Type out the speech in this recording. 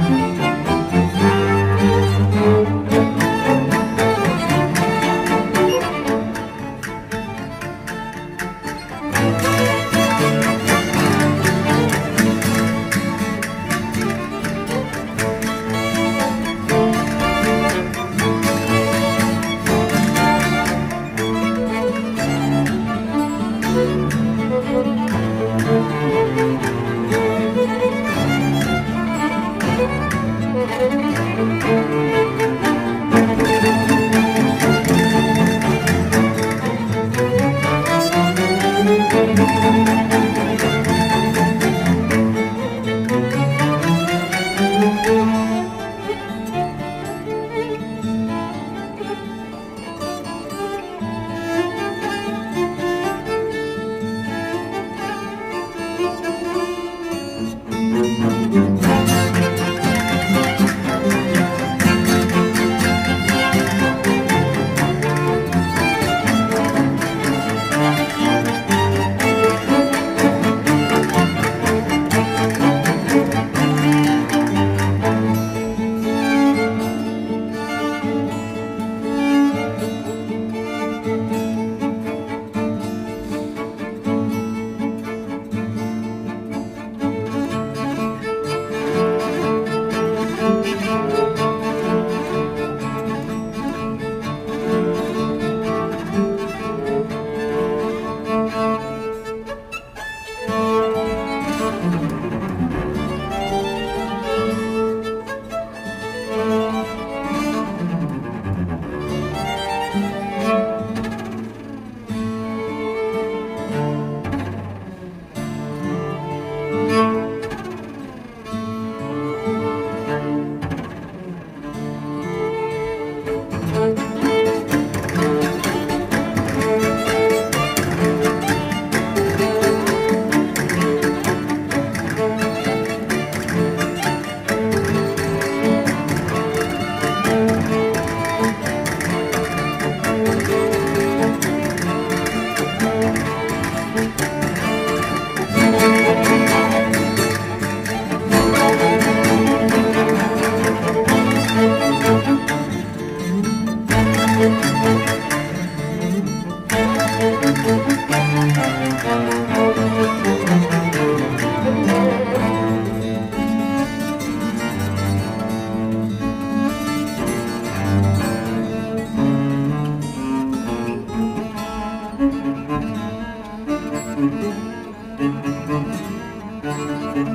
嗯 Thank